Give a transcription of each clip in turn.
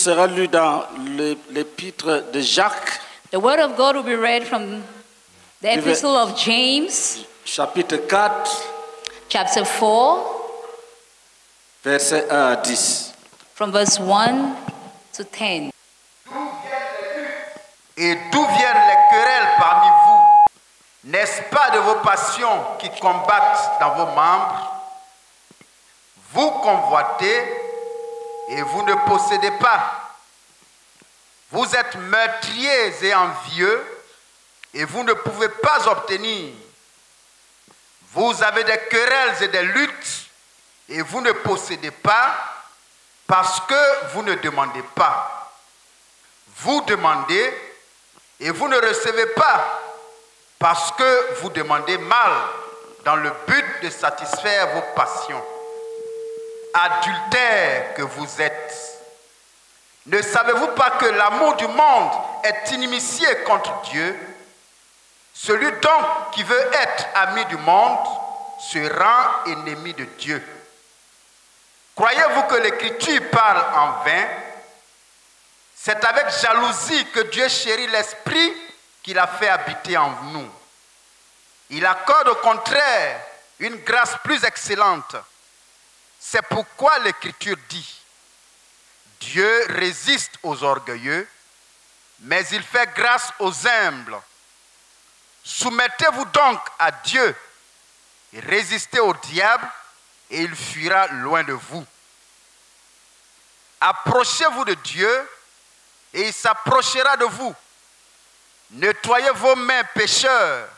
sera lue dans l'épître de Jacques, The word of God will be read from the epistle of James, chapitre 4, chapter 4, versets 1 à 10. from verse 1 to 10. Et d'où viennent les querelles parmi vous? N'est-ce pas de vos passions qui combattent dans vos membres? Vous convoitez et vous ne possédez pas. Vous êtes meurtriers et envieux et vous ne pouvez pas obtenir. Vous avez des querelles et des luttes et vous ne possédez pas parce que vous ne demandez pas. Vous demandez et vous ne recevez pas parce que vous demandez mal dans le but de satisfaire vos passions. Adultère que vous êtes. Ne savez-vous pas que l'amour du monde est inimitié contre Dieu? Celui donc qui veut être ami du monde se rend ennemi de Dieu. Croyez-vous que l'Écriture parle en vain? C'est avec jalousie que Dieu chérit l'esprit qu'il a fait habiter en nous. Il accorde au contraire une grâce plus excellente. C'est pourquoi l'Écriture dit, Dieu résiste aux orgueilleux, mais il fait grâce aux humbles. Soumettez-vous donc à Dieu résistez au diable et il fuira loin de vous. Approchez-vous de Dieu et il s'approchera de vous. Nettoyez vos mains, pécheurs.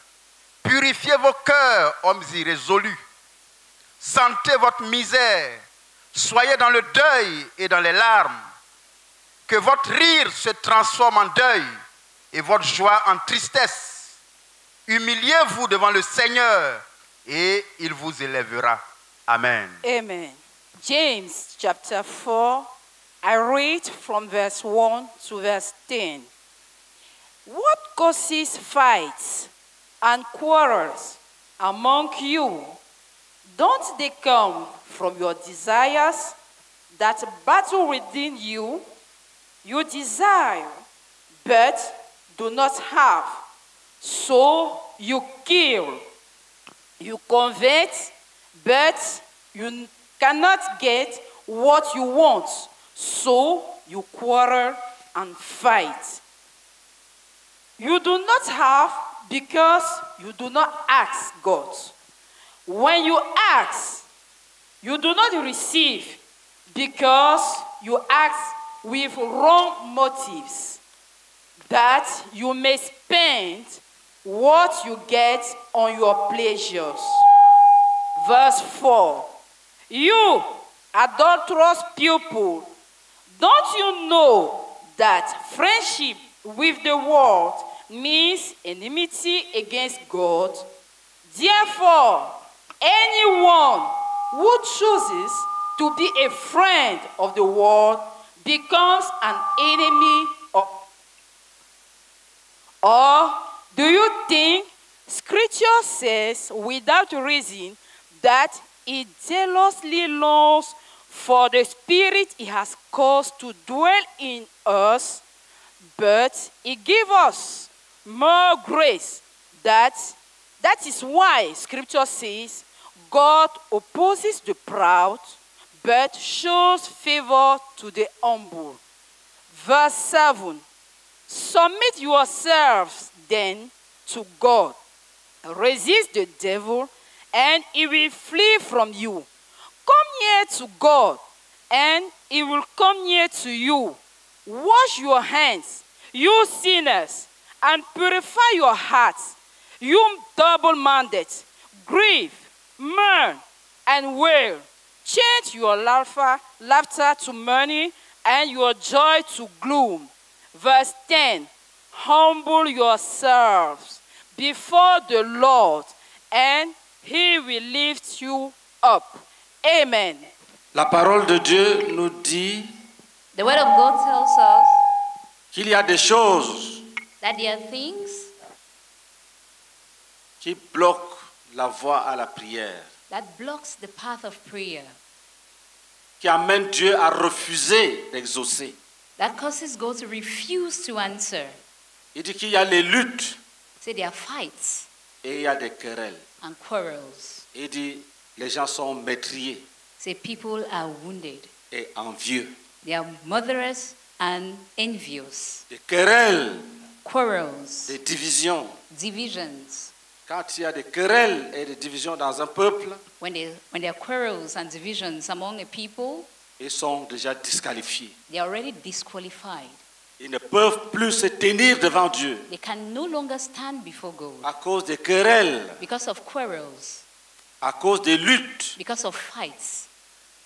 Purifiez vos cœurs, hommes irrésolus. Sentez votre misère. Soyez dans le deuil et dans les larmes. Que votre rire se transforme en deuil et votre joie en tristesse. Humiliez-vous devant le Seigneur et il vous élèvera. Amen. Amen. James chapter 4, I read from verse 1 to verse 10. What causes fights and quarrels among you? Don't they come from your desires that battle within you? You desire, but do not have. So you kill. You covet, but you cannot get what you want. So you quarrel and fight. You do not have because you do not ask God. When you ask, you do not receive because you ask with wrong motives, that you may spend what you get on your pleasures. Verse 4 You adulterous pupil, don't you know that friendship with the world means enmity against God? Therefore, anyone who chooses to be a friend of the world becomes an enemy of. Or do you think Scripture says without reason that He jealously longs for the Spirit He has caused to dwell in us, but He gives us more grace? That that is why Scripture says God opposes the proud, but shows favor to the humble. Verse 7 Submit yourselves then to God. Resist the devil, and he will flee from you. Come near to God, and he will come near to you. Wash your hands, you sinners, and purify your hearts, you double minded. Grieve, mourn, and wail. Change your laughter, laughter to mourning, and your joy to gloom. Verse 10 Humble yourselves before the Lord, and he will lift you up. Amen. La parole de Dieu nous dit The word of God tells us qu'il y a des choses that there are things qui bloquent la voie à la prière. that blocks the path of prayer. qui amène Dieu à refuser d'exaucer. that causes God to refuse to answer. Il dit qu'il y a les luttes Say there are fights et il y a des querelles. and quarrels. Il dit les gens sont métriers Say people are wounded. et envieux. They are murderous and envious. Des querelles, Quarrels, des divisions. divisions. Quand il y a des querelles et des divisions dans un peuple, When there, when there are quarrels and divisions among a people, ils sont déjà disqualifiés. they are already disqualified. Ils ne peuvent plus se tenir devant Dieu They can no longer stand before God à cause des querelles, because of quarrels, à cause des luttes, because of fights,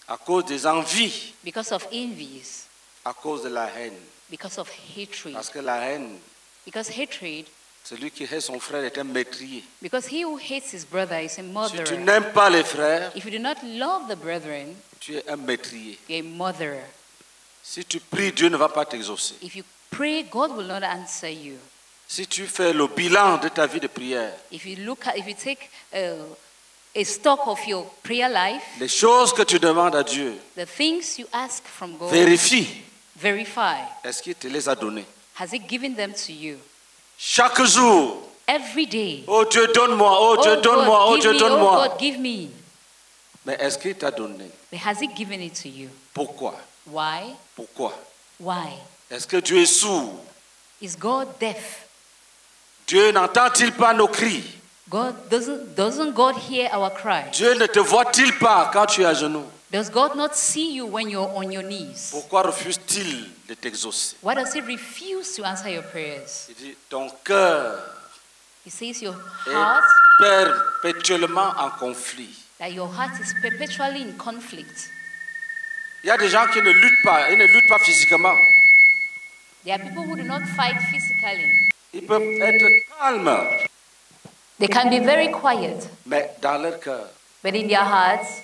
à cause des envies, because of envies, à cause de la haine. because of hatred. Parce que la haine, Because hatred, celui qui hait son frère est un métrier. because he who hates his brother is a Si tu murderer. n'aimes pas les frères, If you do not love the brethren, tu es un métrier. you're a murderer. Si tu pries, Dieu ne va pas t'exaucer. If you pray, God will not answer you. Si tu fais le bilan de ta vie de prière, If you look at, if you take uh, a stock of your prayer life, les choses que tu demandes à Dieu, the things you ask from God, vérifie. verify. Est-ce qu'il te les a donnés Has He given them to you? Chaque jour, Every day. oh Dieu, donne-moi, oh Dieu, God, donne-moi, oh Dieu, oh donne-moi. God, give me. Mais est-ce qu'il t'a donné? But has He given it to you? Pourquoi? Why? Pourquoi? Why? Est-ce que Dieu est sourd? Is God deaf? Dieu n'entend-il pas nos cris? God doesn't doesn't God hear our cry? Dieu ne te voit-il pas quand tu es à genoux? Does God not see you when you're on your knees? Pourquoi refuse-t-il de t'exaucer? Why does He refuse to answer your prayers? Il dit, ton cœur He says your est heart, perpétuellement en conflit. that your heart is perpetually in conflict. Il y a des gens qui ne luttent pas, ils ne luttent pas physiquement. There are people who do not fight physically. Ils peuvent être calmes, They can be very quiet, mais dans leur cœur, but in their hearts,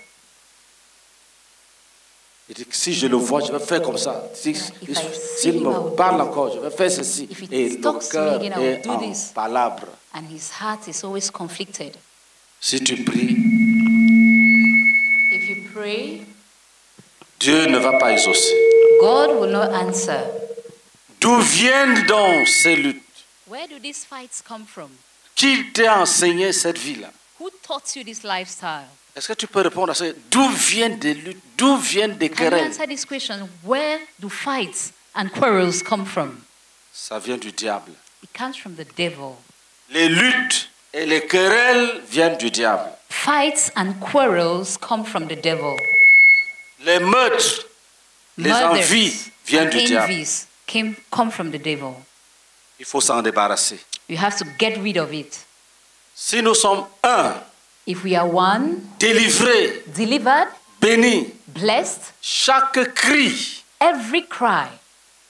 il dit que si je le vois, je vais faire comme ça. S'il me parle encore, je vais faire ceci. Et le cœur est en this. palabre. and his heart is always conflicted. Si tu pries, If you pray, Dieu ne va pas exaucer. God will not answer. D'où viennent donc ces luttes? Where do these fights come from? Qui t'a enseigné cette vie-là Who taught you this lifestyle? Est-ce que tu peux répondre à ça? D'où viennent des luttes? D'où viennent des Can you querelles? answer this question? Where do fights and quarrels come from? Ça vient du diable. It comes from the devil. Les luttes et les querelles viennent du diable. Fights and quarrels come from the devil. Les meurtres, les Murders envies viennent du diable. came, come from the devil. Il faut s'en débarrasser. You have to get rid of it. Si nous sommes un, If we are one, délivrés, delivered, bénis, blessed, chaque cri every cry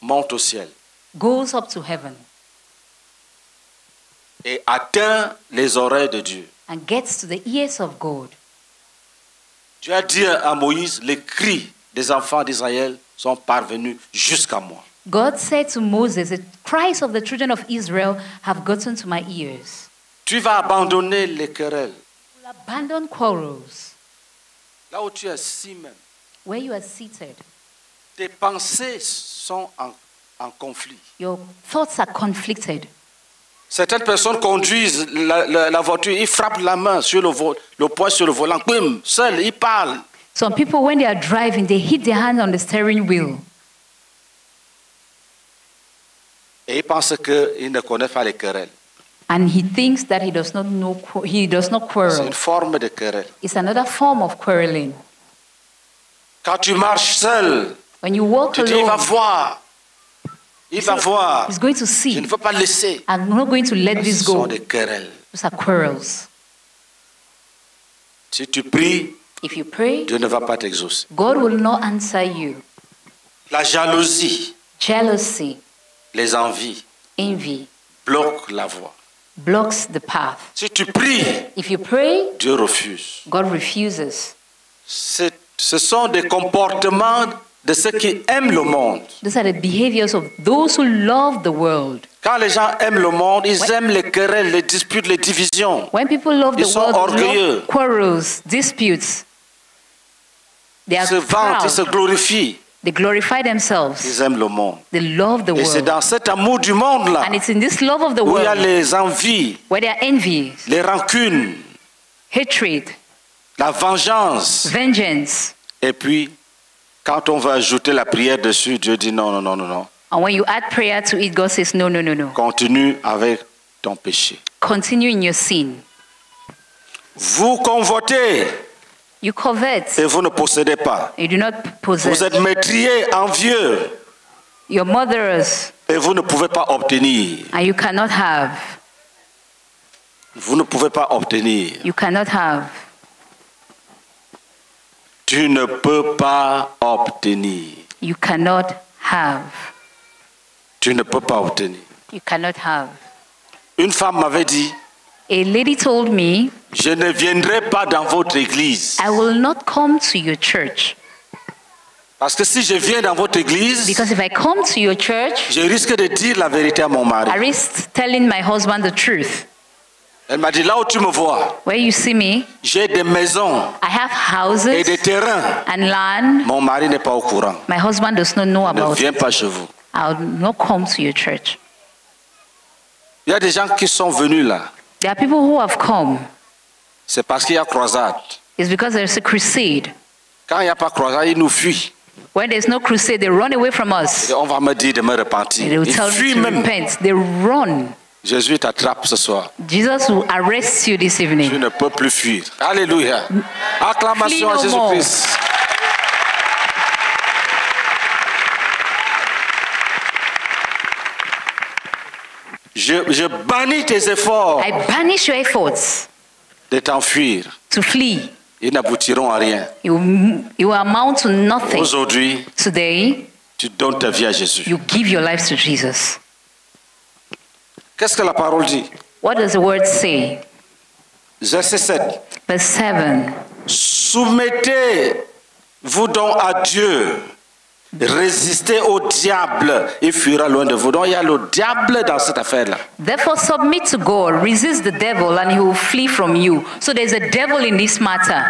monte au ciel goes up to heaven et atteint les oreilles de Dieu. and gets to the ears of God. Dieu a dit à Moïse, les cris des enfants d'Israël sont parvenus jusqu'à moi. God said to Moses, The cries of the children of Israel have gotten to my ears. Tu vas abandonner les querelles. Abandon quarrels Là où tu es assis même, where you are seated. tes pensées sont en, en conflit. Your thoughts are conflicted. Certaines personnes conduisent la, la- la voiture, ils frappent la main sur le, vo- le poing sur le volant, boum, seul, ils parlent. Some people, when they are driving, they hit their hand on the steering wheel Et ils pensent qu'ils ne connaissent pas les querelles. And he thinks that he does not know, he does not quarrel. une forme de querelle. It's another form of quarreling. Quand tu marches seul, When you walk tu dis, il va voir. Il va voir. he's going to Je see. ne veux pas laisser. I'm not going to let Ce this sont go. des querelles. Those are quarrels. Si tu pries, If you pray, Dieu ne va pas t'exaucer. God will not answer you. La jalousie, Jealousy, les envies envy bloquent la voie. Blocks the path. Si tu pries, If you pray, Dieu refuse. God refuses. C'est- Ce sont des comportements de ceux qui aiment le monde. Those are the behaviors of those who love the world. Quand les gens aiment le monde, ils aiment les querelles, les disputes, les divisions. When people love Ils the sont world, they orgueilleux. love quarrels, disputes. They are Ils se vantent, ils se proud. glorifient. They glorify themselves. Ils aiment le monde. They love the Et c'est dans cet amour du monde-là And it's in this love of the où il y a world les envies, where there are envy, les rancunes, hatred, la vengeance. vengeance. Et puis, quand on va ajouter la prière dessus, Dieu dit non, non, non, non, non. And when you add prayer to it, God says, no, no, no, no. Continue avec ton péché. Continue in your sin. Vous convotez You covet. et vous ne possédez pas. You do not Vous êtes maîtriers, envieux You're murderers et vous ne pouvez pas obtenir. and you cannot have. Vous ne pouvez pas obtenir. You cannot have. Tu ne peux pas obtenir. You cannot have. Tu ne peux pas obtenir. You cannot have. Une femme m'avait dit, A lady told me, je ne viendrai pas dans votre église. I will not come to your church Parce que si je viens dans votre église, because if I come to your church, je risque de dire la vérité à mon mari. I risk telling my husband the truth. Elle m'a dit, là où tu me vois, Where you see me, j'ai des maisons I have et des houses terrains. and land. Mon mari n'est pas au courant. My husband does not know Ne about viens it. pas chez vous. I'll not come to your church. Il y a des gens qui sont venus là. There are people who have come. C'est parce qu'il y a croisade. It's because there's a crusade. Quand il n'y a pas croisade, ils nous fuient. When there's no crusade, they run away from us. Et on va me dire de me repentir. They will Ils tell me to même. repent. They run. Jésus t'attrape ce soir. Jesus will arrest you this Tu evening. ne peux plus fuir. Alléluia. Acclamation à no more. Jésus-Christ. Je, je bannis tes efforts I banish your efforts de t'enfuir. to flee. Ils n'aboutiront à rien. You, you amount to nothing. Aujourd'hui, Today, tu donnes ta vie à Jésus. you give your life to Jesus. Qu'est-ce que la parole dit? What does the word say? Verset 7. Verse 7. Soumettez-vous donc à Dieu. Résistez au diable, il fuira loin de vous. Donc il y a le diable dans cette affaire-là. Therefore, submit to God, resist the devil, and he will flee from you. So there's a devil in this matter.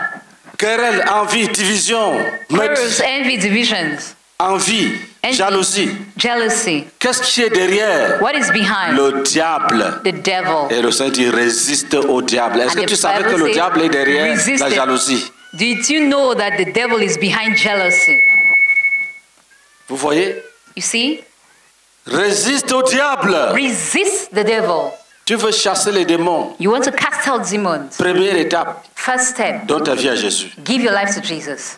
Querelle, envie, division, meurtre, envy, divisions, envie, envy, jalousie. jealousy. Qu'est-ce qui est derrière? What is behind? Le diable. The devil. Et le Seigneur dit résiste au diable. Est-ce que tu savais que le diable est derrière la jalousie? Did you know that the devil is behind jealousy? Vous voyez? You see? Résiste au diable. Resist the devil. Tu veux chasser les démons. You want to cast out demons. Première étape, First step, donne ta vie à Jésus. give your life to Jesus.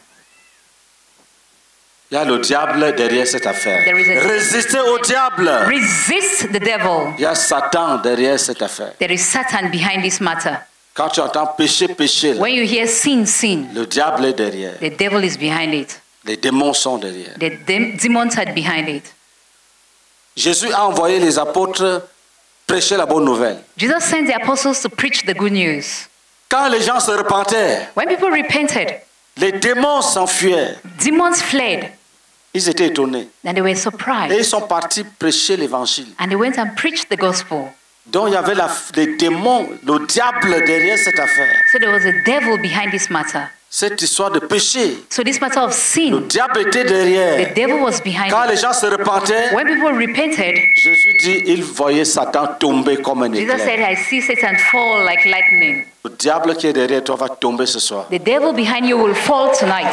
Il y a le diable derrière cette affaire. There is a- Résistez au diable. Resist the devil. Il y a Satan derrière cette affaire. There is Satan behind this matter. Quand tu entends péché, péché, When you hear sin, sin, le diable est derrière. the devil is behind it. Les démons sont derrière. The dem- demons are behind it. Jésus a envoyé les apôtres prêcher la bonne nouvelle. Jesus sent the apostles to preach the good news. Quand les gens se repentaient, When people repented, les démons s'enfuyaient. demons fled Ils étaient étonnés. and they were Et surprised. ils sont partis prêcher l'évangile. And they went and preached the gospel. Donc il y avait la- les démons, le diable derrière cette affaire. So there was a devil behind this matter. Cette histoire de péché. So this matter of Le sin, diable était the derrière. devil was behind Quand it. les gens se repentaient, When people repented, Jésus dit, il voyait Satan tomber comme un Jesus said, éclair. I see Satan fall like lightning. Le diable qui est derrière toi va tomber ce soir. The devil behind you will fall tonight.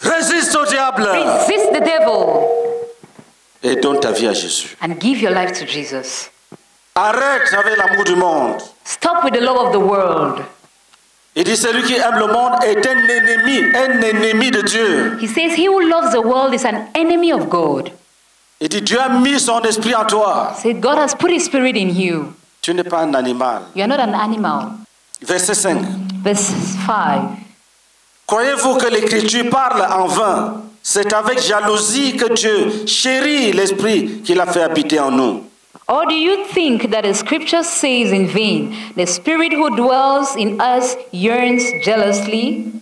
Résiste au diable Resist the devil et donne ta vie à Jésus. and give your life to Jesus. Arrête avec l'amour du monde. Stop with the love of the world. Il dit, celui qui aime le monde est un ennemi, un ennemi de Dieu. He says, He who loves the world is an enemy of God. Il dit, Dieu a mis son esprit en toi. Say, God has put His Spirit in you. Tu n'es pas un animal. You are not an animal. Verset 5. Verse 5. Croyez-vous que l'Écriture parle en vain? C'est avec jalousie que Dieu chérit l'esprit qu'il a fait habiter en nous. Or do you think that the scripture says in vain, the Spirit who dwells in us yearns jealously?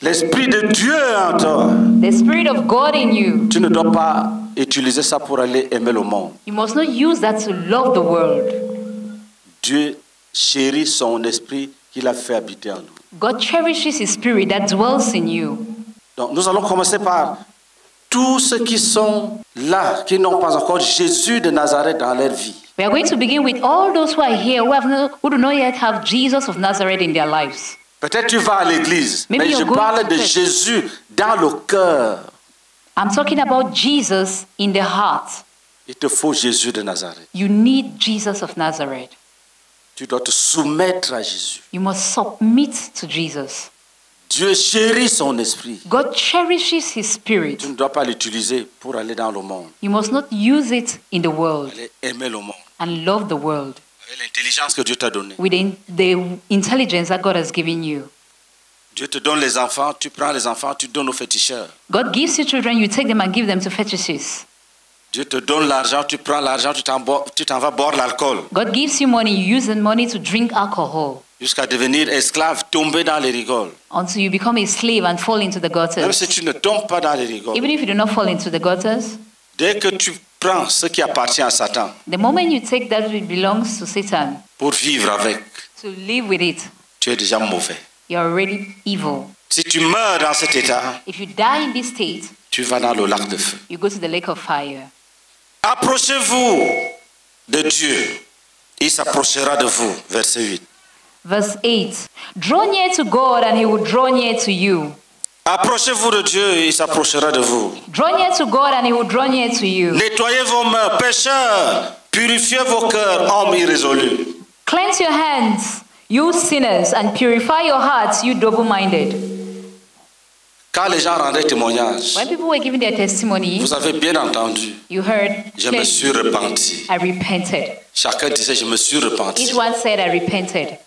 L'esprit de Dieu en toi. The Spirit of God in you. Tu ne dois pas utiliser ça pour aller aimer le monde. You must not use that to love the world. Dieu chérit son esprit qu'il a fait habiter en nous. God cherishes His Spirit that dwells in you. Donc nous allons commencer par tous ceux qui sont là, qui n'ont pas encore Jésus de Nazareth dans leur vie. We are going to begin with all those who are here who, have no, who do not yet have Jesus of Nazareth in their lives. Peut-être tu vas à l'église, mais je parle de. Jésus dans le cœur. I'm talking about Jesus in the heart. Il te faut Jésus de Nazareth. You need Jesus of Nazareth. Tu dois te soumettre à Jésus. You must submit to Jesus. Dieu chérit son esprit. God cherishes His Spirit. Tu ne dois pas l'utiliser pour aller dans le monde, You must not use it in the world aimer le monde. and love the world Avec l'intelligence que Dieu t'a donnée. with the, intelligence that God has given you. Dieu te donne les enfants, tu prends les enfants, tu donnes aux féticheurs. God gives you children, you take them and give them to fetishes. Dieu te donne l'argent, tu prends l'argent, tu t'en bo- tu t'en vas boire l'alcool. God gives you money, you use the money to drink alcohol Jusqu'à devenir esclave, tomber dans les rigoles. until you become a slave and fall into the Même gutters. si tu ne tombes pas dans les rigoles. Even if you do not fall into the gutters, Dès que tu prends ce qui appartient à Satan the moment you take that which belongs to Satan pour vivre avec, to live with it, tu es déjà mauvais. you're already evil. Si tu meurs dans cet état, If you die in this state, tu vas dans le lac de feu. you go to the lake of fire. Approchez-vous de Dieu. Il s'approchera de vous. Verset 8. Verse 8 Draw near to God, and he will draw near to you. Approchez-vous de Dieu et il s'approchera de vous. Draw near to God, and he will draw near to you. Nettoyez vos mains, pécheurs. Purifiez vos cœurs, hommes irrésolus. Cleanse your hands, you sinners, and purify your hearts, you double minded. Quand les gens rendaient témoignage, When people were giving their testimony, vous avez bien entendu, you heard, je me suis repenti. I repented. Chacun disait, je me suis repenti. Each one said, I repented,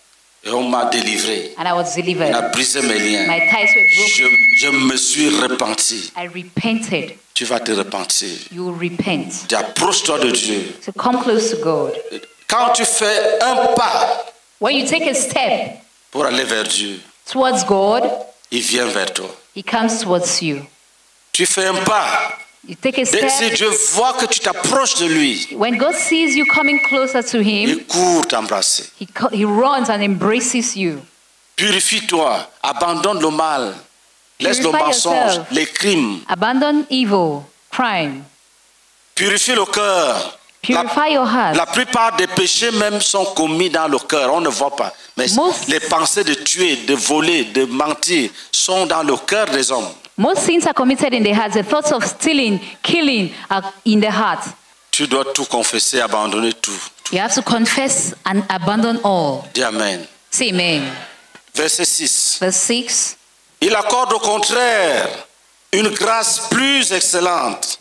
Et on m'a délivré. and I was On a delivered. brisé mes liens. My ties were Je, broken. je me suis repenti. I repented. Tu vas te repentir. You will repent. Approche-toi de Dieu. So come close to God. Quand tu fais un pas When you take a step pour aller vers Dieu, towards God, il vient vers toi. He comes towards you. Tu fais un pas. You take a Dès- Si. Dieu voit que tu t'approches de lui, When God sees you coming closer to Him, il court t'embrasser. He, co- he runs and embraces you. Purifie-toi, abandonne le mal, laisse le Purify mensonge, yourself. les crimes. Abandon evil, crime. Purifie le cœur. La, Purify your heart. la plupart des péchés même sont commis dans le cœur, on ne voit pas. Mais Most- les pensées de tuer, de voler, de mentir sont dans le cœur des hommes. Most sins are committed in the heart. The thoughts of stealing, killing are in the heart. Tu dois tout confesser, abandonner tout. You have to confess and abandon all. Dis Amen. Say amen. Verset 6. Verse 6. Il accorde au contraire une grâce plus excellente.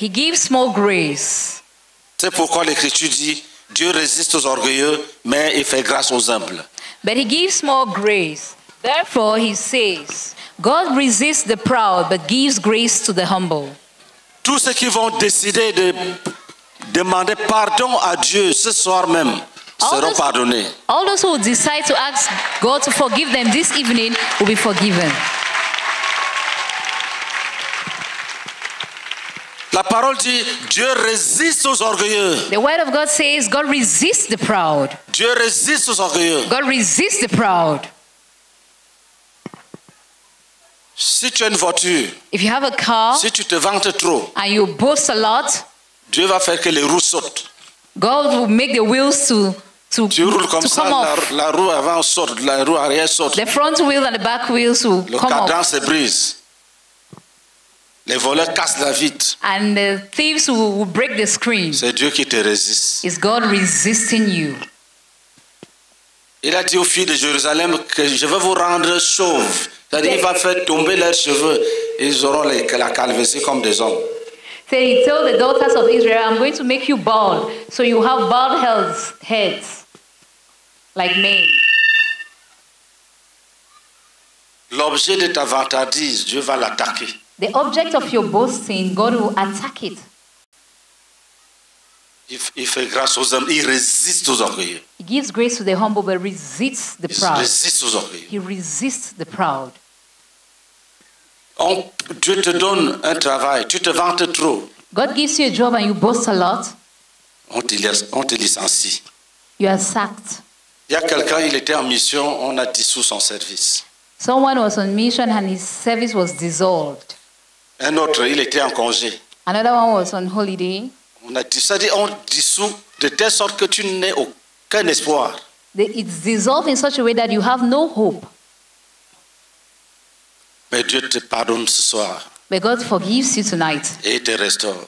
He gives more grace. C'est pourquoi l'Écriture dit Dieu résiste aux orgueilleux, mais il fait grâce aux humbles. But he gives more grace. Therefore, he says, God resists the proud, but gives grace to the humble. Tous ceux qui vont décider de demander pardon à Dieu ce soir même seront those- pardonnés. All those who decide to ask God to forgive them this evening will be forgiven. La parole dit Dieu résiste aux orgueilleux. The word of God says God resists the proud. Dieu résiste aux orgueilleux. God resists the proud. Si tu as une voiture, If you have a car si tu te vantes trop, and you boast a lot, Dieu va faire que les roues sautent. God will make the wheels to, to, Tu roules comme to ça, come la, off. la roue avant saute, la roue arrière saute. The front wheel and the back wheels will Le come cadran off. se brise. Les voleurs cassent la vitre. And the thieves will, will break the screen. C'est Dieu qui te résiste. Is God resisting you? Il a dit aux filles de Jérusalem que je vais vous rendre chauves. C'est-à-dire, il va faire tomber leurs cheveux. Ils auront les- la calvitie comme des hommes. So he told the daughters of Israel, I'm going to make you bald, so you have bald heads, heads like men. L'objet de ta vantardise, Dieu va l'attaquer. The object of your boasting, God will attack it. Il, il fait grâce aux hommes. Il résiste aux orgueilleux. He gives grace to the humble, but resists the Il proud. résiste aux orgueilleux. He resists the proud. On- Dieu te donne un travail. Tu te vantes trop. God gives you a job and you boast a lot, On te, on te licencie. you are sacked. Il y a quelqu'un, il était en mission, on a dissous son service. Someone was on mission and his service was dissolved. Un autre, il était en congé. Another one was on holiday. On a dit, on dissout de telle sorte que tu n'aies aucun espoir. It's dissolved in such a way that you have no hope. Mais Dieu te pardonne ce soir But God forgives you tonight et te restaure.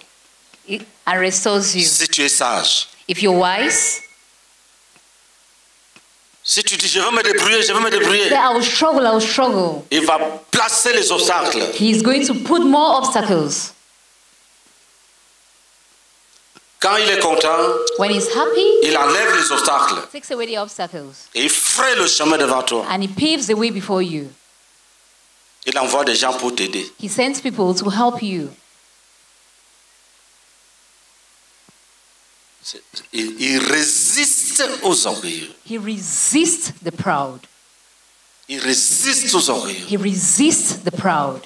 and restores you. Si tu es sage, If you're wise, si tu dis, je veux me débrouiller, je veux me débrouiller, say, I will struggle, I will struggle. il va placer les obstacles. He is going to put more obstacles. Quand il est content, When he's happy, il enlève les obstacles he takes away the obstacles et il fraye le chemin devant toi. and he paves the way before you. Il envoie des gens pour t'aider. He sends people to help you. Il, il résiste aux orgueilleux. He resists the proud. Il résiste aux orgueilleux. He resists the proud.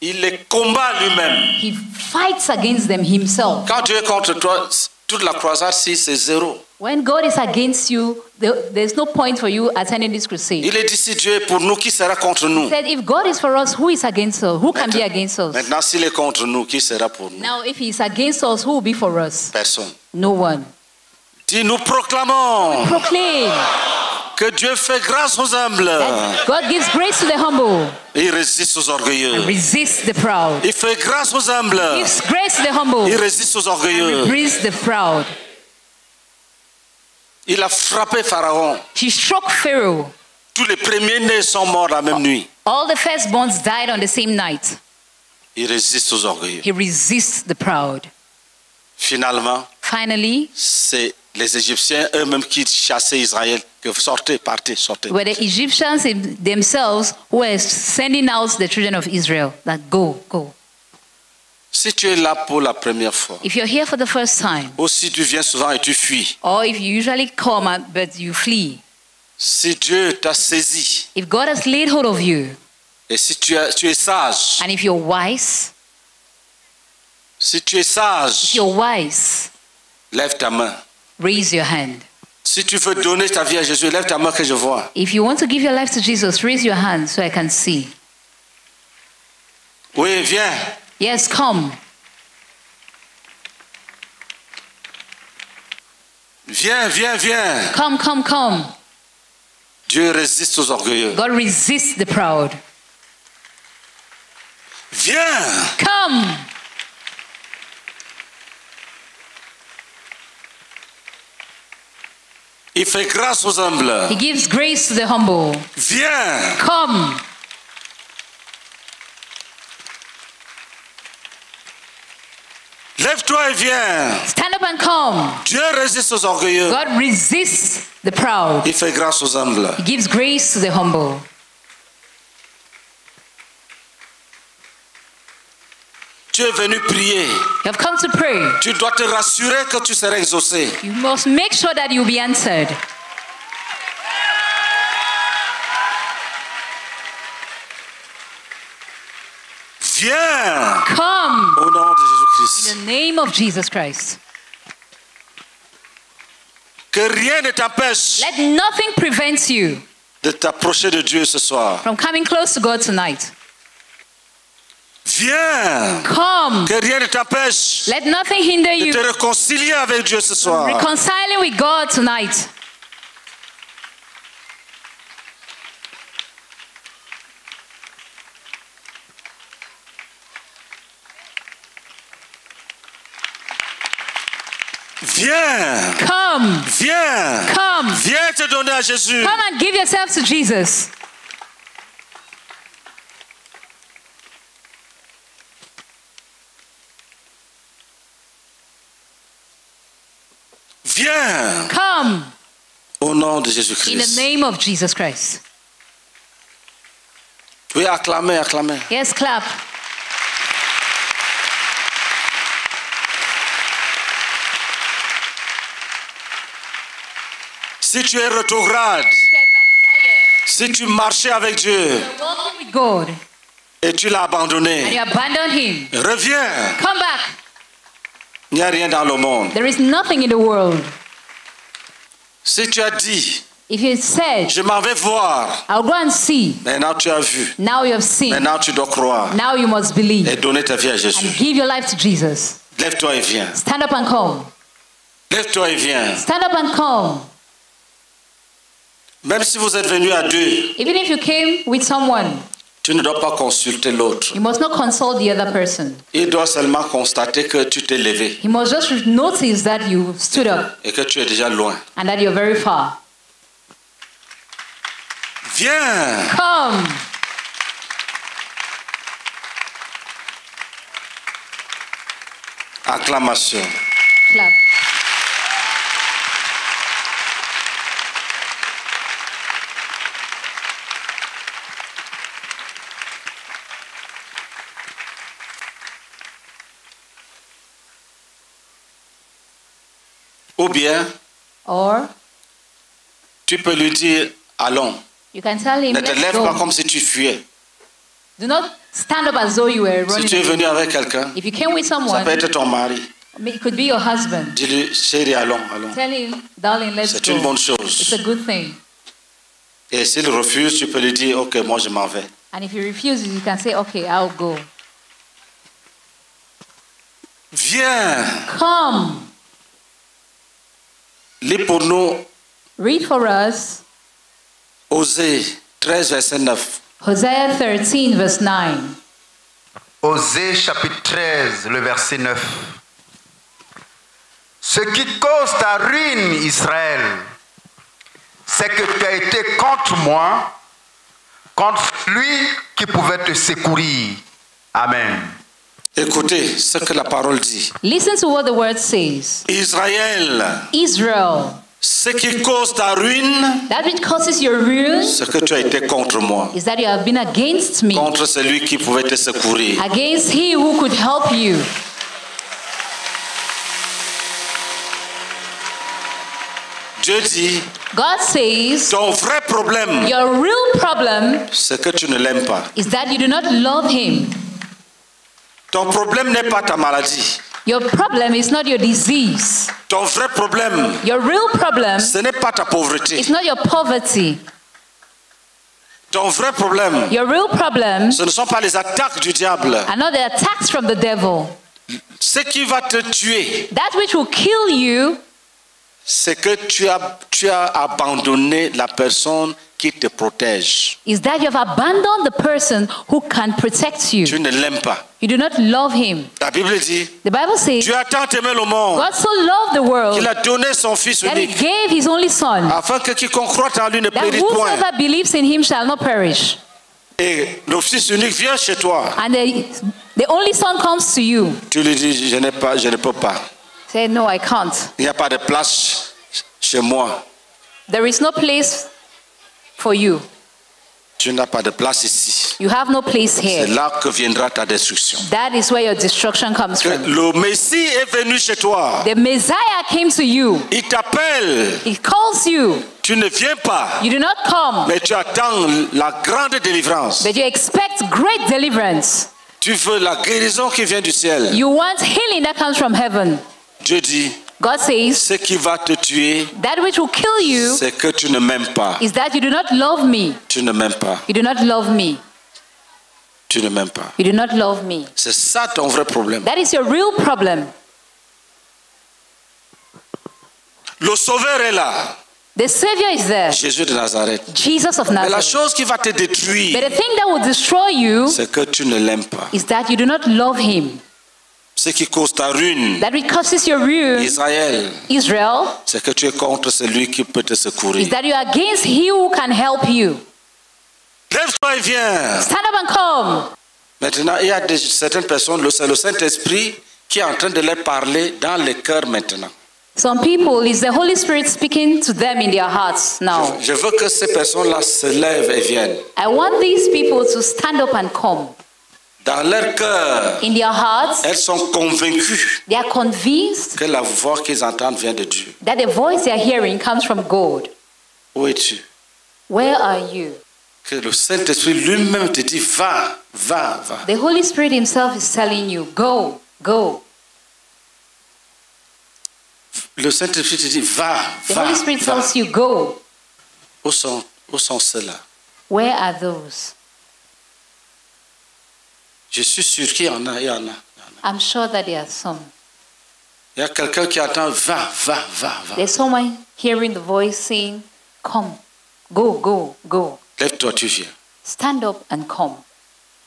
Il les combat lui-même. He fights against them himself. Quand Dieu est contre toi, toute la croisade, si c'est zéro. When God is against you, there's no point for you attending this crusade. Il est dit si Dieu est pour nous, qui sera contre nous He said, if God is for us, who is against us? Who can be against us? Maintenant, s'il est contre nous, qui sera pour nous Now, if he is against us, who will be for us? Personne. No one. Dis, nous proclamons Proclaim que Dieu fait grâce aux humbles. that God gives grace to the humble Il résiste aux orgueilleux. and resists the proud. Il fait grâce aux humbles. Gives grace to the humble Il résiste aux orgueilleux. resists the proud. Il a frappé Pharaon. He struck Pharaoh. Tous les premiers-nés sont morts la même nuit. All the firstborns died on the same night. Il résiste aux orgueilleux. He resists the proud. Finalement, Finally, c'est les Égyptiens eux-mêmes qui chassaient Israël. Que sortez, partez, sortez. were the Egyptians themselves who were sending out the children of Israel that go, go. Si tu es là pour la première fois, If you're here for the first time, ou si tu viens souvent et tu fuis, or if you usually come but you flee, si Dieu t'a saisi, if God has laid hold of you, et si tu, es- tu es sage, and if you're wise, si tu es if sage, you're wise, lève ta main. raise your hand. Si tu veux donner ta vie à Jésus, lève ta main que je vois. If you want to give your life to Jesus, raise your hand so I can see. Oui, viens. Yes, come. Viens, viens, viens. Come, come, come. Dieu résiste aux orgueilleux. God resists the proud. Viens. Come. Il fait grâce aux humbles. He gives grace to the humble. Viens. Come. Lève-toi et viens. Stand up and come. Dieu résiste aux orgueilleux. God resists the proud. Il fait grâce aux humbles. He gives grace to the humble. Tu es venu prier. You have come to pray. Tu dois te rassurer que tu seras exaucé. You must make sure that you'll be answered. Viens. Come Au nom de in the name of Jesus Christ. Que rien ne t'empêche Let nothing prevent you de t'approcher de Dieu ce soir. from coming close to God tonight. Viens. Come. Que rien ne t'empêche Let nothing hinder de you te réconcilier avec Dieu ce soir. reconciling with God tonight. Viens. Come. Viens. Come. Viens te donner à Jésus. Come and give yourself to Jesus. Viens. Come Au nom de in the name of Jesus Christ. Oui, acclamez, acclamez. Yes, clap. Si tu es rétrograde, si tu marchais avec Dieu et tu l'as and abandonné, reviens. Come back. Il n'y a rien dans le monde. There is nothing in the world. Si tu as dit, If you said, je m'en vais voir. I'll go and see, Maintenant, tu as vu. now you have seen, Maintenant, tu dois croire now you must believe et donner ta vie à and Jésus. give your life to Jesus. Lève-toi et viens. Stand up and come. Lève-toi et viens. Stand up and come. Même si vous êtes venu à deux, Even if you came with someone, tu ne dois pas consulter l'autre. you must not consult the other person. Il doit seulement constater que tu t'es levé He must just notice that you stood up et que tu es déjà loin. and that you're very far. Viens. Come. Acclamation. Clap. Ou bien, Or tu peux lui dire, allons. you can tell him, Ne te lève pas comme si tu fuyais. Do not stand up as though you were Si running. tu es venu avec quelqu'un, If you came with ça someone, peut être ton mari. it could be your husband. Dis-lui, chérie, allons, allons. Tell him, darling, let's C'est une bonne go. It's chose. a good thing. Et s'il refuse, tu peux lui dire, ok, moi je m'en vais. And if he refuses, you can say, okay, I'll go. Viens. Come. Lis pour nous Read for us Osée 13, verset 9. Hosea 13, verse 9. Osée chapitre 13, le verset 9. Ce qui cause ta ruine, Israël, c'est que tu as été contre moi, contre lui qui pouvait te secourir. Amen. Écoutez ce que la parole dit. Listen to what the word says. Israël, Israel, ce qui cause ta ruine, that which causes your ruin c'est que tu as été contre moi, is that you have been against me, contre celui qui pouvait te secourir. against he who could help you. Dieu dit, God says, ton vrai problème, your real problem c'est que tu ne l'aimes pas. is that you do not love him. Ton problème n'est pas ta maladie. Your problem is not your disease. Ton vrai problème, Your real problem ce n'est pas ta pauvreté. is not your poverty. Ton vrai problème, Your real problem ce ne sont pas les attaques du diable. are not the attacks from the devil. Ce qui va te tuer, That which will kill you c'est que tu as, tu as abandonné la personne qui te protège. is that you have abandoned the person who can protect you? Tu ne l'aimes pas. You do not love him. La Bible dit, The Bible says Dieu a tant aimé le monde God so loved the world qu'il a donné son Fils that he unique gave his only son, afin que quiconque croit en lui ne that périsse point. whosoever believes in him shall not perish. Et le Fils unique vient chez toi. And the, the only son comes to you. Tu lui dis, je, n'ai pas, je ne peux pas. Say, No, I can't. Il n'y a pas de place chez moi. There is no place for you. Tu n'as pas de place ici. You have no place C'est here. là que viendra ta destruction. That is where your destruction comes from. le Messie est venu chez toi. The Messiah came to you. Il t'appelle. He calls you. Tu ne viens pas. You do not come, Mais tu attends la grande délivrance. but you expect great deliverance. Tu veux la guérison qui vient du ciel. You want healing that comes from heaven. Dieu dit, God says, ce qui va te tuer, That which will kill you c'est que tu ne m'aimes pas. is that you do not love me. Tu ne m'aimes pas. You do not love me. Tu ne m'aimes pas. You do not love me. C'est ça ton vrai problème. That is your real problem. Le sauveur est là. The Savior is there, Jésus de Nazareth. Jesus of Mais la Nazareth. chose qui va te But détruire, the thing that will destroy you c'est que tu ne l'aimes pas. is that you do not love Him. Ce qui cause ta ruine, That which causes your ruin, Israël, Israel, c'est que tu es contre celui qui peut te is secourir. that you are against He who can help you. Lève-toi et viens. Stand up and come. Maintenant, il y a des- certaines personnes, c'est le Saint-Esprit qui est en train de leur parler dans le cœur maintenant. Some people, is the Holy Spirit speaking to them in their hearts now. Je veux que ces personnes-là se lèvent et viennent. I want these people to stand up and come. Dans leur cœur, In their hearts, elles sont convaincues they are convinced que la voix qu'ils entendent vient de Dieu. that the voice they are hearing comes from God. Où es-tu? Where are you? Que le Saint-Esprit lui-même te dit, va, va, va. The Holy Spirit Himself is telling you, go, go. Le Saint-Esprit te dit, va, The va, Holy Spirit va. tells you, go. Où sont, où sont ceux-là? Where are those? Je suis sûr qu'il y en a, il y en a. I'm sure that there are some. Il y a quelqu'un qui attend, va, va, va, va. There's someone hearing the voice saying, Come, go, go, go. Lève-toi, tu viens. Stand up and come.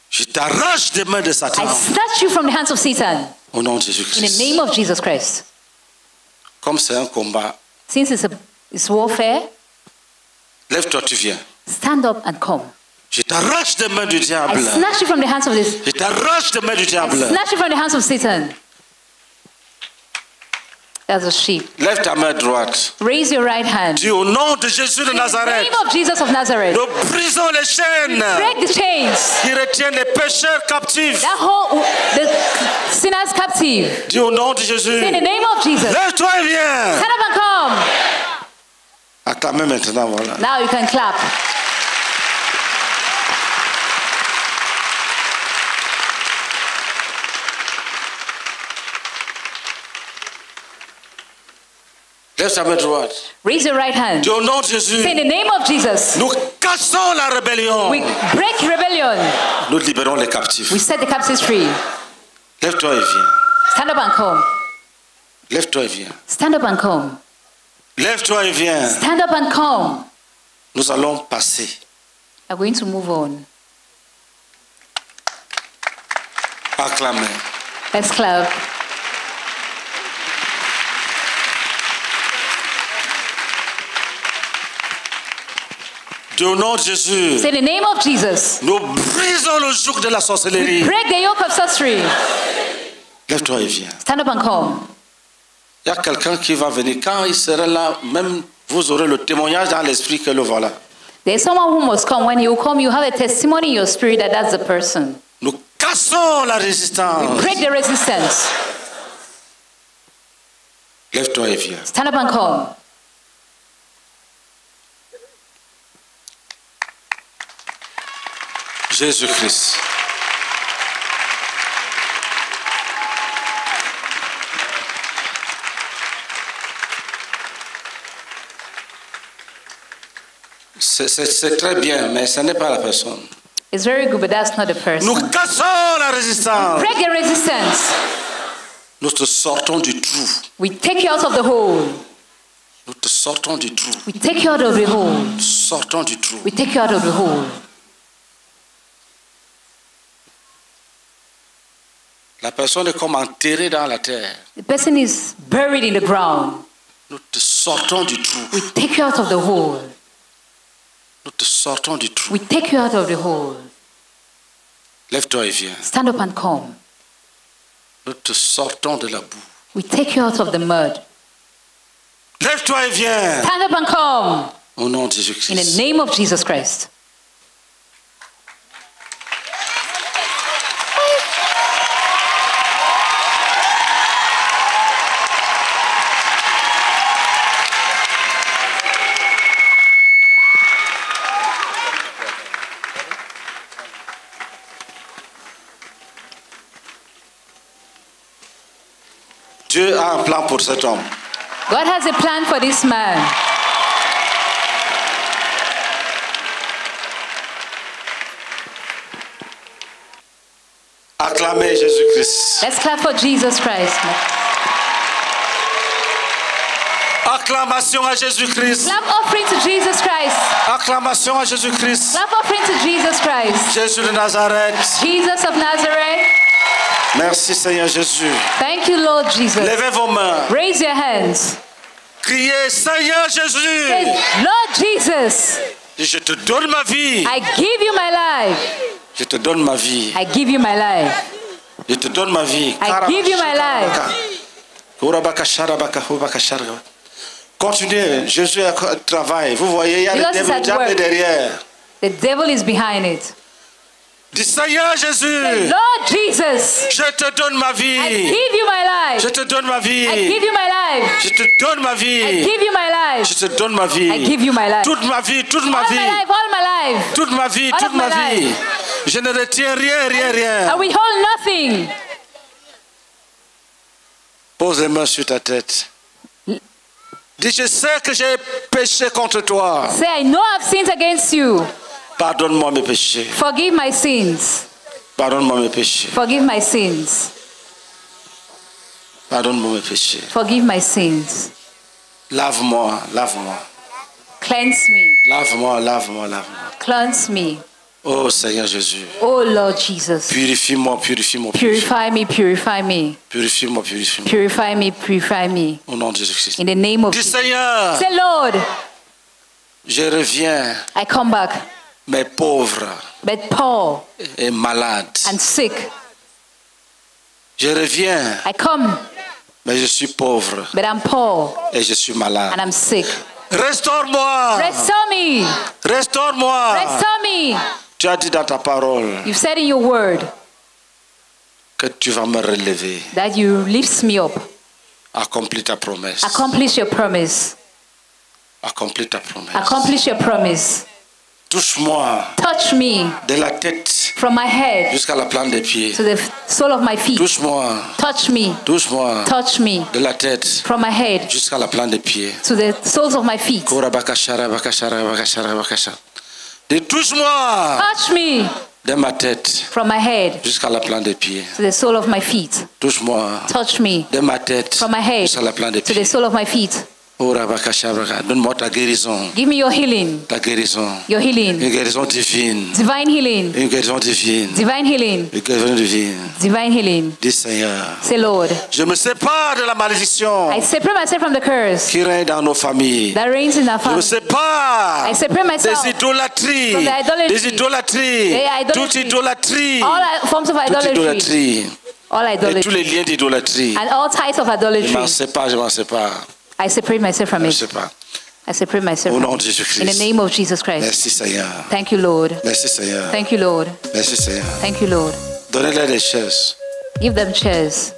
Je t'arrache des mains de Satan I snatch you from the hands of Satan au nom de in the Jésus-Christ. name of Jesus Christ. Comme c'est un combat, Since it's, a, it's warfare, lève-toi, tu viens. stand up and come. Je t'arrache des mains du I diable. snatch you from the hands of this. Je t'arrache des mains du I diable. snatch you from the hands of Satan. As a sheep. Lève ta main droite. Raise your right hand. Dis au nom de Jésus de In the name of Jesus of Nazareth. nous brisons les chaînes Break the chains. qui retiennent les pécheurs captifs. That whole the sinners captive. Dis au nom de Jésus. In the name of Jesus. Lève-toi et viens. Stand up and come. Acclamez maintenant, voilà. Now you can clap. Lève ta main droite. Raise your right hand. Au nom de Jésus? Say in the name of Jesus. Nous cassons la rébellion. We break rebellion. Nous libérons les captifs. We set the captives free. Lève-toi et viens. Stand up and come. Lève-toi et viens. Stand up and come. Lève-toi et viens. Stand up and come. Nous allons passer. I'm going to move on. Acclamez. Let's clap. Au nom de Jésus. The name of Jesus. Nous brisons le joug de la sorcellerie. Break the yoke of sorcery. Lève-toi et viens. Stand up and come. Il y a quelqu'un qui va venir. Quand il sera là, même vous aurez le témoignage dans l'esprit que le voilà. There's someone who must come. When you come, you have a testimony in your spirit that that's the person. Nous cassons la résistance. Break the resistance. Lève-toi et viens. Stand up and come. Jésus-Christ. C'est- très bien, mais ce n'est pas la personne. It's very good, but that's not the Nous person. cassons la résistance. Break the resistance. Nous te sortons du trou. We take you out of the hole. Nous te sortons du trou. We take you out of the hole. Sortons du trou. We take you out of the hole. La personne est comme enterrée dans la terre. The person is buried in the ground. Nous te sortons du trou. We take you out of the hole. Nous te sortons du trou. We take you out of the hole. Lève-toi et viens. Stand up and come. Nous te sortons de la boue. We take you out of the mud. Lève-toi et viens. Stand up and come. Au nom de In the Jésus-Christ. name of Jesus Christ. Dieu a un plan pour cet homme. God has a plan for this man. Acclamez Jésus-Christ. Let's clap for Jesus Christ. Acclamation à Jésus-Christ. Clap offering to Jesus Christ. Acclamation à Jésus-Christ. Clap offering to Jesus Christ. Jésus de Nazareth. Jesus of Nazareth. Merci Seigneur Jésus. Thank you, Lord Jesus. Levez vos mains. Raise your hands. Criez Seigneur Say, Jésus. Lord Jesus, Je te donne ma vie. I give you my life. Je te donne ma vie. I give you my life. Je te donne ma vie. I give you my life. Continuez. Jésus travaille. Vous voyez, il y a le diable- derrière. The devil is behind it. Dis Seigneur Jésus. Lord Jesus, Je te donne ma I vie. give you my Je life. te donne ma I give vie. you my life. Je te donne ma I vie. give you my life. Je te donne ma vie. I give you my life. Toute ma vie, toute ma All my vie. life, all my life. Toute ma vie, All toute ma vie. life. Je ne retiens rien, rien, I rien. withhold nothing. Pose les mains sur ta tête. Dis, je sais que j'ai péché contre toi. Say, I know I've sinned against you. Pardonne-moi mes péchés. Forgive my sins. Pardonne-moi mes péchés. Forgive my sins. Pardonne-moi mes péchés. Forgive my sins. Lave-moi, lave-moi. Cleanse me. Lave-moi, lave-moi, lave-moi. Cleanse me. Oh Seigneur Jésus. Oh Lord Jesus. Purifie-moi, purifie-moi, purifie- Purify me, purify me. purifie-moi, purifie-moi. Purify me, purify me. Au nom de Jésus-Christ. In the name of Dis Jesus. Seigneur, Say, Lord, je reviens, I come back, mais pauvre but poor et malade. and sick. Je reviens, I come, mais je suis pauvre but I'm poor et je suis malade. and I'm sick. Restaure-moi, Restore me. restaure-moi. Restore me. Tu as dit dans ta parole You've said in your word que tu vas me relever. that you lift me up. Accomplis ta promesse. Accomplish your promise. Accomplis ta promesse. Accomplish your promise. Touche-moi Touch me de la tête from my head jusqu'à la plante des pieds. to the sole of my feet. Touche-moi, Touch me. touche-moi Touch me de la tête from my head jusqu'à la plante des pieds. to the soles of my feet. Dis, touche-moi Touch me de ma tête from my head jusqu'à la plante des pieds. to the sole of my feet. Touche-moi Touch me de ma tête from my head jusqu'à la plante des to the pieds. sole of my feet. Donne-moi ta guérison. Give me your healing, Ta guérison. your healing, Une guérison divine. divine healing, Une guérison divine. divine healing, Une guérison divine. divine healing. Dis Seigneur, Say, Lord, je me sépare de la malédiction I separate myself from the curse qui règne dans nos familles. that reigns in our Je me family. sépare I separate myself des idolâtries. from the idolatry. Des idolâtries. Idolatry. Toute idolâtrie. All forms of Toute idolatry, idolâtrie. all Et tous idolatry, les liens d'idolâtrie. and all types of Je m'en idolatry. sépare, je m'en sépare. I separate myself from ah, Je it. sais pas. I separate myself Au nom de it. In the name of Jesus Christ. Merci Seigneur. Thank you, Lord. Merci Seigneur. Thank you, Lord. Merci Seigneur. Thank you, Lord. Donnez-leur des chaises. Give them chairs.